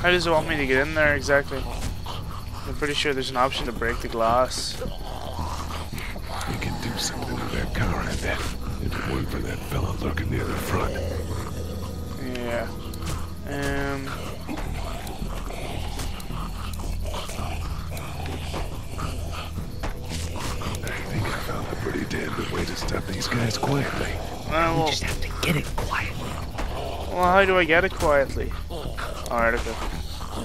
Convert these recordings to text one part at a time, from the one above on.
How does it want me to get in there exactly? I'm pretty sure there's an option to break the glass. You can do something with that car, I bet. If it weren't for that fella lurking near the front. Yeah. Um. I think I found a pretty damn good way to stop these guys quietly. Well, We well, just have to get it quietly. well, how do I get it quietly? Alright, okay.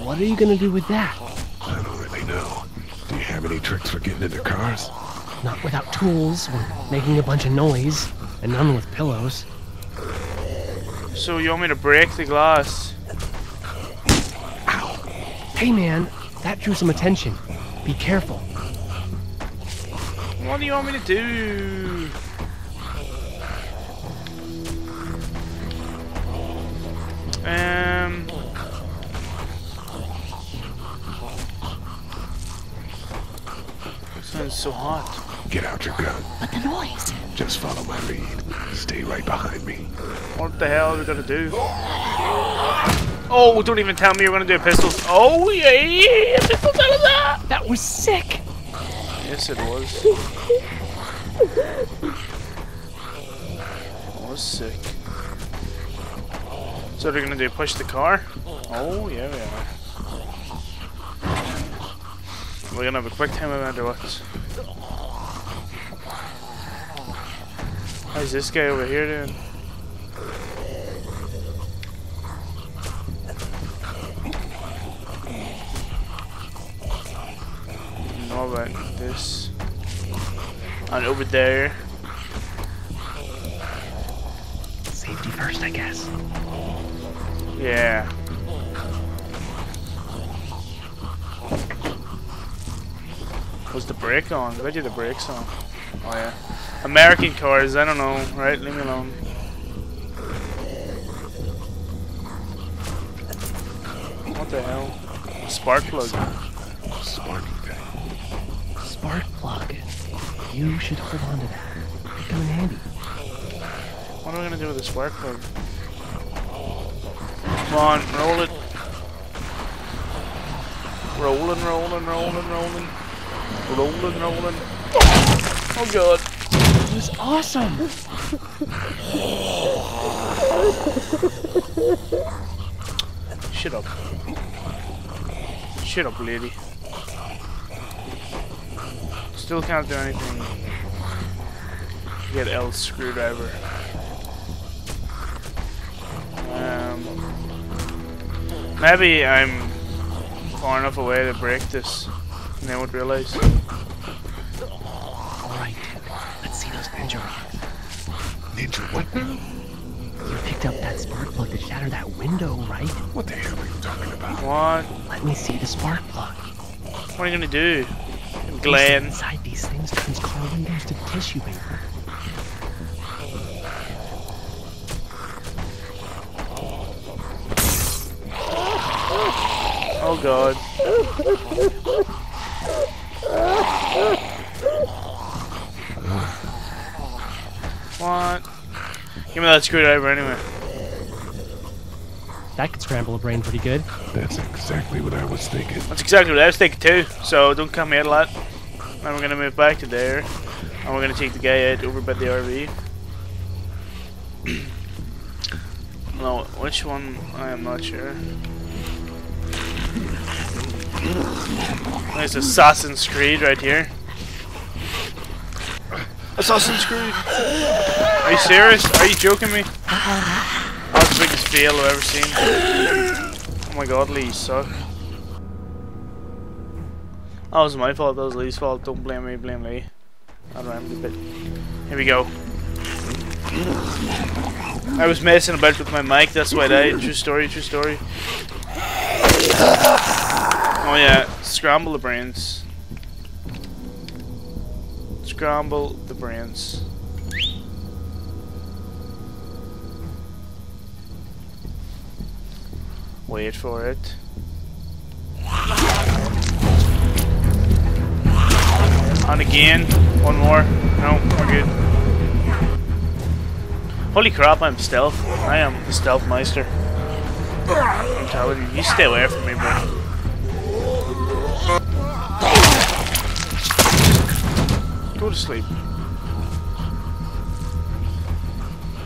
What are you gonna do with that? I don't really know. Do you have any tricks for getting into cars? Not without tools or making a bunch of noise, and none with pillows. So you want me to break the glass? Hey man, that drew some attention. Be careful. What do you want me to do? Um. Sounds so hot. Get out your gun. But the noise. Just follow my lead. Stay right behind me. What the hell are we gonna do? Oh, don't even tell me you're gonna do pistols. Oh yeah, yeah, yeah, pistols out of that. That was sick! Yes, it was. It was sick. So what are we gonna do? Push the car? Oh yeah, we are. We're gonna have a quick time or what? How's this guy over here doing? Know about this. And over there. Safety first, I guess. Yeah. Was the brake on? Did I bet you the brake's on. Oh yeah. American cars, I don't know, right? Leave me alone. What the hell? Spark plug. Spark plug. Spark plug. You should hold on to that. It'd come in handy. What am I gonna do with the spark plug? Come on, roll it. Rolling, rolling, rolling, rolling. Rolling, rolling. Oh god. It was awesome! Shut up. Shut up, lady. Still can't do anything. Get L screwdriver. Um, maybe I'm far enough away to break this, and they would realize. Alright, let's see those ninja rocks. Ninja, what now? You picked up that spark plug to shatter that window, right? What the hell are you talking about? What? Let me see the spark plug. What are you gonna do? Inside Glenn? Inside these things turns car windows to tissue paper. Oh god. What? Give me that screwdriver anyway. That could scramble a brain pretty good. That's exactly what I was thinking. That's exactly what I was thinking too. So don't come here a lot. Now we're gonna move back to there. And we're gonna take the guy out over by the RV. no, which one? I am not sure. There's Assassin's Creed right here. Assassin's Creed! Are you serious? Are you joking me? That's the biggest fail I've ever seen. Oh my god, Lee, you suck. That was my fault, that was Lee's fault. Don't blame me, blame Lee. I remember the bit. Here we go. I was messing about with my mic, that's why I died. True story, true story. Oh yeah, scramble the brains. Scramble the brains. Wait for it. On again. One more. No, we're good. Holy crap, I'm stealth. I am the stealth meister. I'm telling you. You stay away from me, bro. Go to sleep.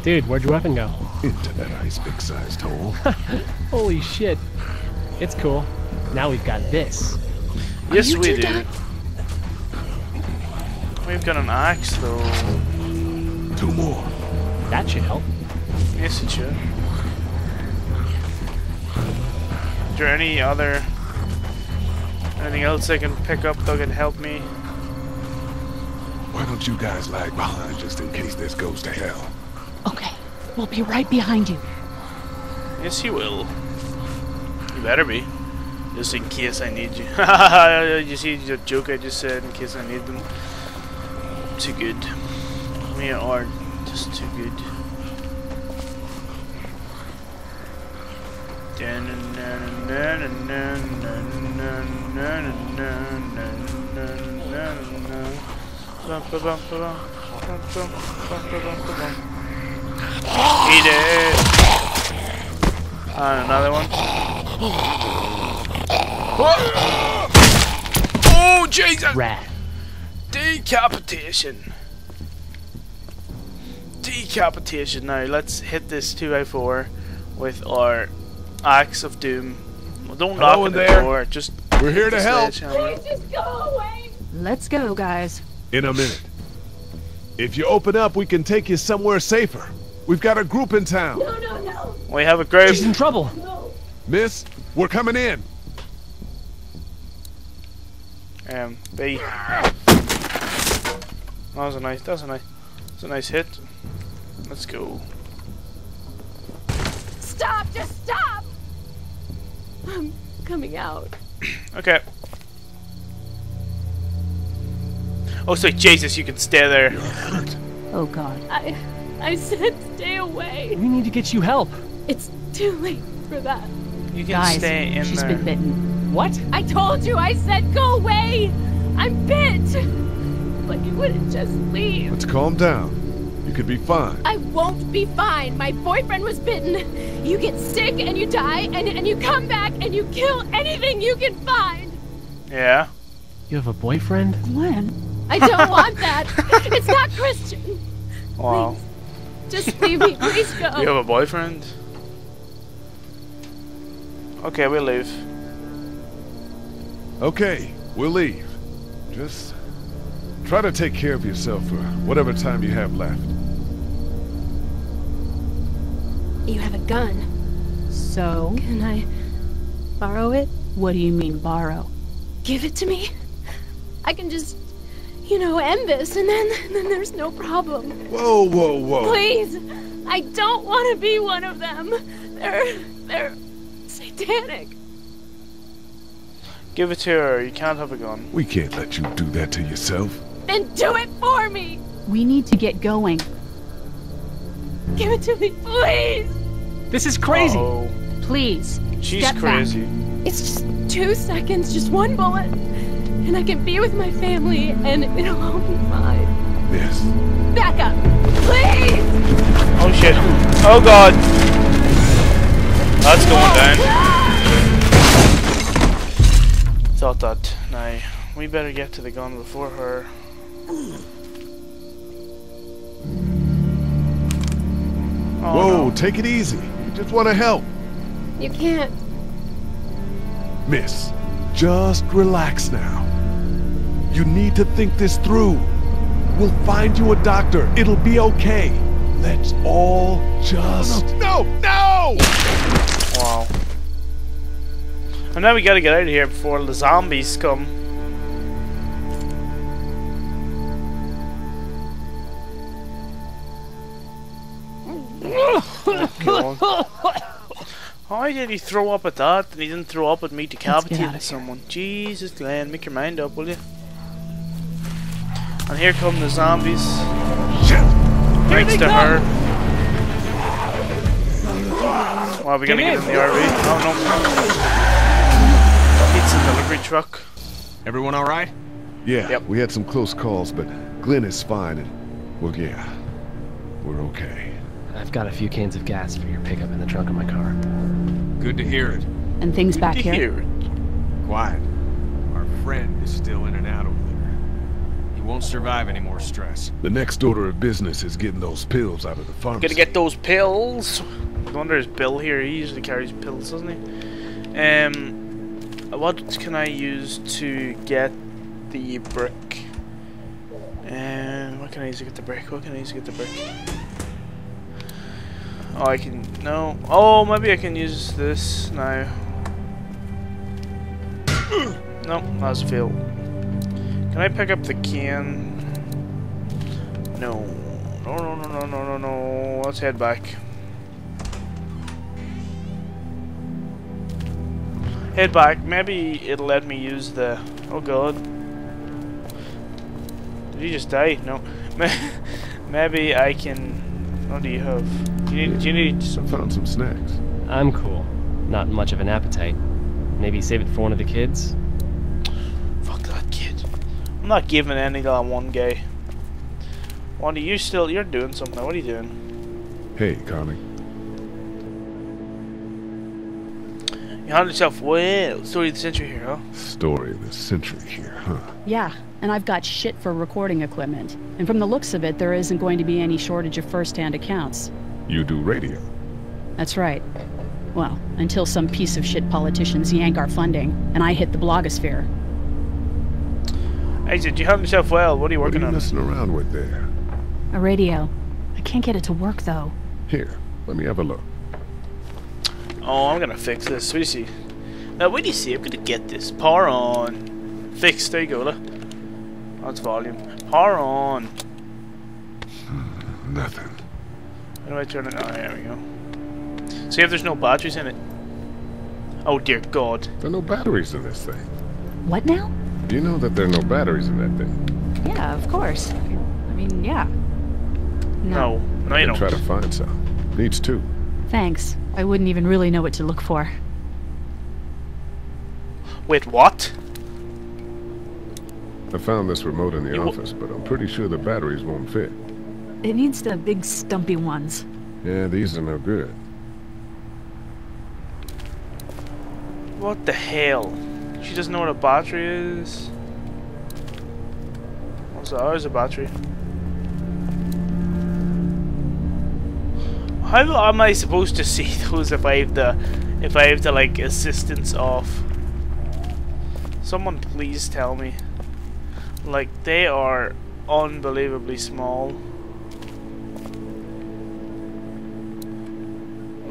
Dude, where'd your weapon go? Into that ice big sized hole. Holy shit. It's cool. Now we've got this. Yes, we two do. done? We've got an axe, though. Two more. That should help. Yes, it should. Is there any other... Anything else I can pick up that can help me? Why don't you guys lag behind just in case this goes to hell? Okay, we'll be right behind you. Yes, you will. You better be. Just in case I need you. you see the joke I just said, in case I need them. Too good. We are just too good. Eat it! And another one. Oh, Jesus! Rat. Decapitation. Decapitation. Now let's hit this 2x4 with our Axe of Doom. Well, don't knock Hello on the there. door. Just We're here to help. just go away. Let's go, guys. In a minute. If you open up, we can take you somewhere safer. We've got a group in town. No, no, no, We have a grave. She's in trouble. no. Miss, we're coming in. Um, B. That was a nice. That was a nice. That's a nice hit. Let's go. Stop! Just stop! I'm coming out. Okay. Oh, so Jesus, you can stay there. Oh God. I, I said stay away. We need to get you help. It's too late for that. You can Guys, stay in she's there. been bitten. What? I told you. I said go away. I'm bit. But you wouldn't just leave. Let's calm down. You could be fine. I won't be fine. My boyfriend was bitten. You get sick and you die, and, and you come back and you kill anything you can find. Yeah. You have a boyfriend? Glenn. I don't want that. It's not Christian. Wow. Just leave me. Please go. You have a boyfriend? Okay, we'll leave. Okay, we'll leave. Just try to take care of yourself for whatever time you have left. You have a gun. So, Can I borrow it? what do you mean borrow? Give it to me. I can just, you know, end this, and then then there's no problem. Whoa, whoa, whoa. Please, I don't want to be one of them. They're they're satanic. Give it to her. You can't have a gun. We can't let you do that to yourself. Then do it for me. We need to get going. Give it to me, please. This is crazy. Oh, Please. she's Step back. crazy. It's just two seconds, just one bullet, and I can be with my family, and it'll all be fine. Yes. Back up, please. Oh shit. Oh god. That's going down. Ah! Thought that. Now, we better get to the gun before her. Oh, Whoa, no. take it easy. We just want to help. You can't. Miss, just relax now. You need to think this through. We'll find you a doctor. It'll be okay. Let's all just. No, no! Wow. And now we gotta get out of here before the zombies come. Why did he throw up at that and he didn't throw up at me outta decapitating here. someone? Jesus, Glenn, make your mind up, will you? And here come the zombies. Shit! Thanks to her. Well, are we gonna Get get in in. the RV? Oh no. It's a delivery truck. Everyone all right? Yeah, Yep. we had some close calls, but Glenn is fine, and well, yeah, we're okay. I've got a few cans of gas for your pickup in the trunk of my car. Good to hear it. And things back To here? hear it. Quiet. Our friend is still in and out over there. He won't survive any more stress. The next order of business is getting those pills out of the pharmacy. Gotta get those pills. I wonder is Bill here? He usually carries pills, doesn't he? Um, what can I use to get the brick? Um, what can I use to get the brick? What can I use to get the brick? Oh, I can no. Oh, maybe I can use this now. no, that's a fail. Can I pick up the can? No. No, no, no, no, no, no, no. Let's head back. Head back. Maybe it'll let me use the. Oh god. Did you just die? No. Maybe I can. What do you have? Do you need? Do you need I some? found some snacks. I'm cool. Not much of an appetite. Maybe save it for one of the kids? Fuck that kid. I'm not giving any to that one guy. Wanda, you still? You're doing something. What are you doing? Hey, Carley. You handled yourself well. Story of the century here, huh? Story of the century here, huh? Yeah, and I've got shit for recording equipment. And from the looks of it, there isn't going to be any shortage of first-hand accounts. You do radio. That's right. Well, until some piece of shit politicians yank our funding, and I hit the blogosphere. Hey, did you handle yourself well? What are you working What are working you on? messing around with there? A radio. I can't get it to work, though. Here, let me have a look. Oh, I'm gonna fix this. What do you see? Now, what do you see? I'm gonna get this. Power on. Fix. There you go. Look. That's volume. Power on. Hmm, nothing. How do I turn it? Oh, there we go. See if there's no batteries in it. Oh dear God. There are no batteries in this thing. What now? Do you know that there are no batteries in that thing? Yeah, of course. I mean, yeah. No. No, you Then try don't. Try to find some. Needs two. Thanks. I wouldn't even really know what to look for. Wait, what? I found this remote in the You- office, but I'm pretty sure the batteries won't fit. It needs the big stumpy ones. Yeah, these are no good. What the hell? She doesn't know what a battery is. What's that? There's a battery. How am I supposed to see those if I have the if I have the like assistance off? Someone please tell me. Like they are unbelievably small.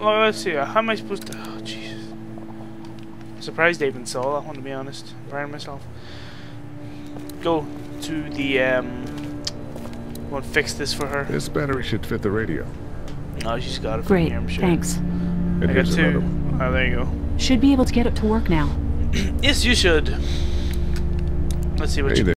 Well, let's see. How am I supposed to? Oh, Jesus. Surprised I even saw that one, to be honest. Proud of myself. Go to the, um... Want to fix this for her? This battery should fit the radio. Oh, she's got it from Great, here, I'm sure. thanks. And I got two. Oh, there you go. Should be able to get it to work now. Yes, you should. Let's see what Hey you there.